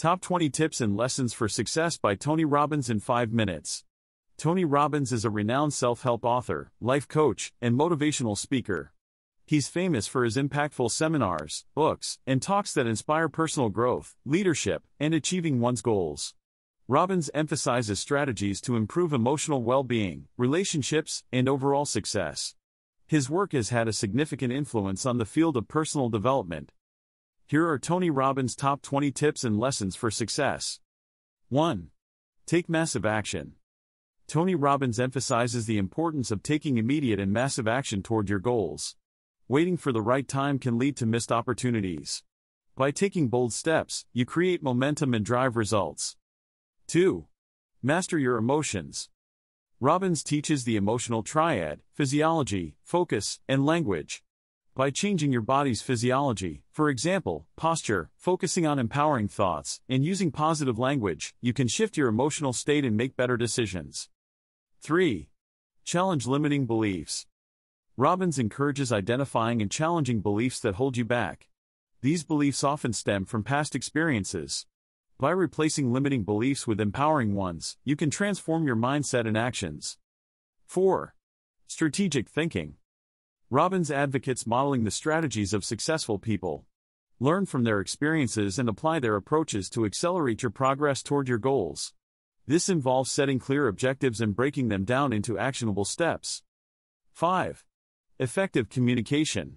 Top 20 Tips and Lessons for Success by Tony Robbins in 5 Minutes. Tony Robbins is a renowned self help author, life coach, and motivational speaker. He's famous for his impactful seminars, books, and talks that inspire personal growth, leadership, and achieving one's goals. Robbins emphasizes strategies to improve emotional well being, relationships, and overall success. His work has had a significant influence on the field of personal development, here are Tony Robbins' top 20 tips and lessons for success. 1. Take massive action. Tony Robbins emphasizes the importance of taking immediate and massive action toward your goals. Waiting for the right time can lead to missed opportunities. By taking bold steps, you create momentum and drive results. 2. Master your emotions. Robbins teaches the emotional triad physiology, focus, and language by changing your body's physiology, for example, posture, focusing on empowering thoughts, and using positive language, you can shift your emotional state and make better decisions. 3. Challenge limiting beliefs. Robbins encourages identifying and challenging beliefs that hold you back. These beliefs often stem from past experiences. By replacing limiting beliefs with empowering ones, you can transform your mindset and actions. 4. Strategic thinking. Robbins advocates modeling the strategies of successful people. Learn from their experiences and apply their approaches to accelerate your progress toward your goals. This involves setting clear objectives and breaking them down into actionable steps. 5. Effective communication.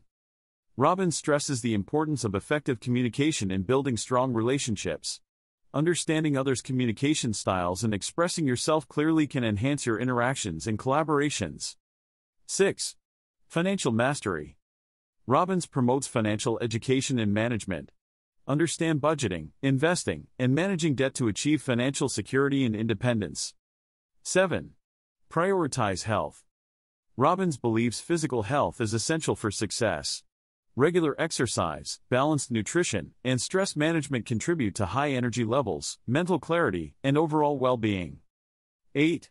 Robbins stresses the importance of effective communication in building strong relationships. Understanding others' communication styles and expressing yourself clearly can enhance your interactions and collaborations. 6. Financial Mastery Robbins promotes financial education and management. Understand budgeting, investing, and managing debt to achieve financial security and independence. 7. Prioritize health. Robbins believes physical health is essential for success. Regular exercise, balanced nutrition, and stress management contribute to high energy levels, mental clarity, and overall well being. 8.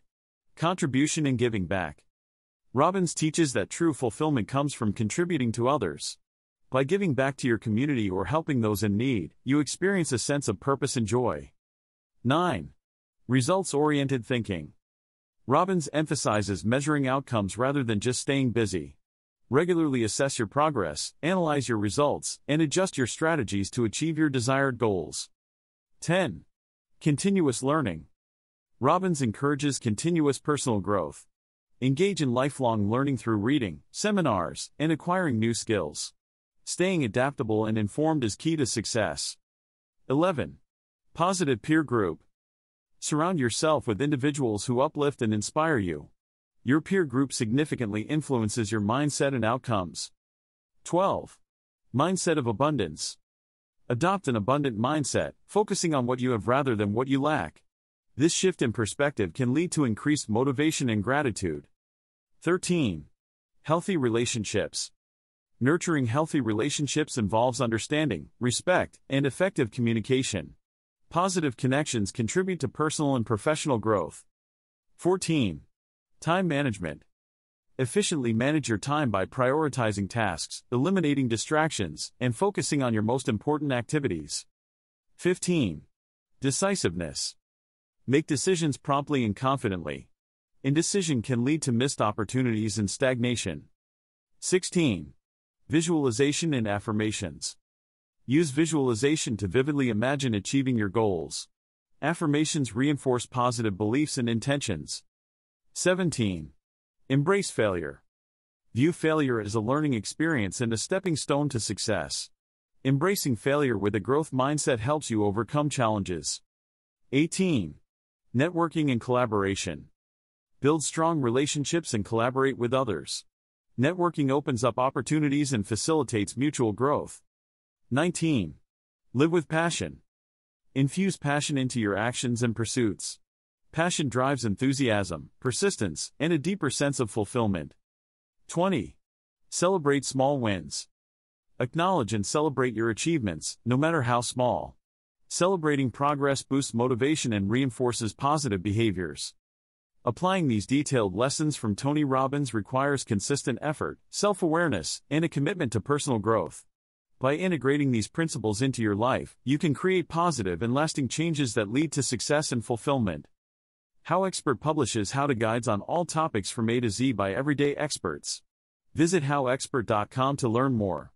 Contribution and giving back. Robbins teaches that true fulfillment comes from contributing to others. By giving back to your community or helping those in need, you experience a sense of purpose and joy. 9. Results oriented thinking. Robbins emphasizes measuring outcomes rather than just staying busy. Regularly assess your progress, analyze your results, and adjust your strategies to achieve your desired goals. 10. Continuous learning. Robbins encourages continuous personal growth. Engage in lifelong learning through reading, seminars, and acquiring new skills. Staying adaptable and informed is key to success. 11. Positive peer group. Surround yourself with individuals who uplift and inspire you. Your peer group significantly influences your mindset and outcomes. 12. Mindset of abundance. Adopt an abundant mindset, focusing on what you have rather than what you lack. This shift in perspective can lead to increased motivation and gratitude. 13. Healthy relationships. Nurturing healthy relationships involves understanding, respect, and effective communication. Positive connections contribute to personal and professional growth. 14. Time management. Efficiently manage your time by prioritizing tasks, eliminating distractions, and focusing on your most important activities. 15. Decisiveness. Make decisions promptly and confidently, Indecision can lead to missed opportunities and stagnation. 16. Visualization and affirmations. Use visualization to vividly imagine achieving your goals. Affirmations reinforce positive beliefs and intentions. 17. Embrace failure. View failure as a learning experience and a stepping stone to success. Embracing failure with a growth mindset helps you overcome challenges. 18. Networking and collaboration. Build strong relationships and collaborate with others. Networking opens up opportunities and facilitates mutual growth. 19. Live with passion. Infuse passion into your actions and pursuits. Passion drives enthusiasm, persistence, and a deeper sense of fulfillment. 20. Celebrate small wins. Acknowledge and celebrate your achievements, no matter how small. Celebrating progress boosts motivation and reinforces positive behaviors. Applying these detailed lessons from Tony Robbins requires consistent effort, self awareness, and a commitment to personal growth. By integrating these principles into your life, you can create positive and lasting changes that lead to success and fulfillment. How Expert publishes how to guides on all topics from A to Z by everyday experts. Visit howexpert.com to learn more.